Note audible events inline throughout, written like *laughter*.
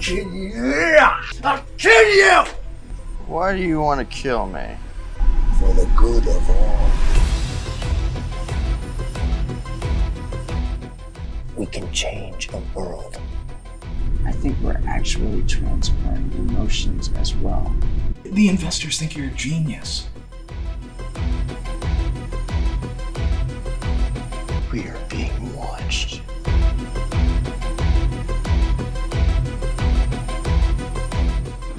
kill you! I'll kill you! Why do you want to kill me? For the good of all. We can change a world. I think we're actually transferring emotions as well. The investors think you're a genius. We are being watched.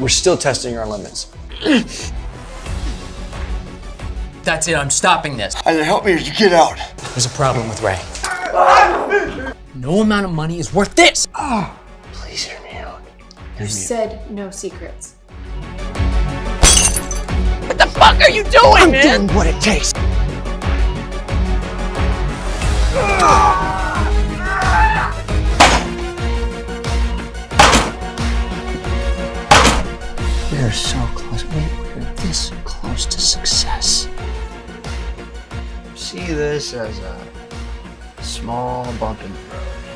We're still testing our limits. *coughs* That's it, I'm stopping this. Either help me or you get out. There's a problem with Ray. No amount of money is worth this! Oh, Please hear me out. You said no secrets. What the fuck are you doing, I'm man? what it takes. Ah! We're so close. We- We're this close to success. See this as a small bump in the road.